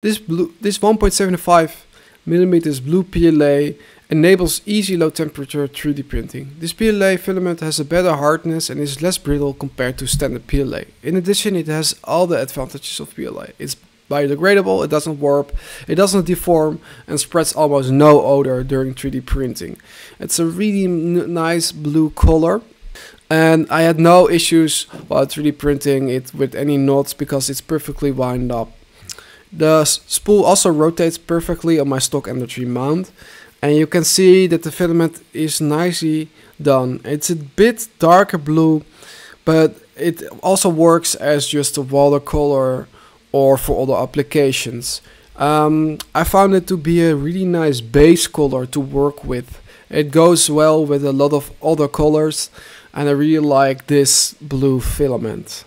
This blue, this 1.75 millimeters blue PLA enables easy low temperature 3D printing. This PLA filament has a better hardness and is less brittle compared to standard PLA. In addition, it has all the advantages of PLA. It's biodegradable, it doesn't warp, it doesn't deform and spreads almost no odor during 3D printing. It's a really nice blue color and I had no issues while 3D printing it with any knots because it's perfectly wound up. The spool also rotates perfectly on my stock Ender3 mount and you can see that the filament is nicely done. It's a bit darker blue but it also works as just a watercolor or for other applications. Um, I found it to be a really nice base color to work with. It goes well with a lot of other colors and I really like this blue filament.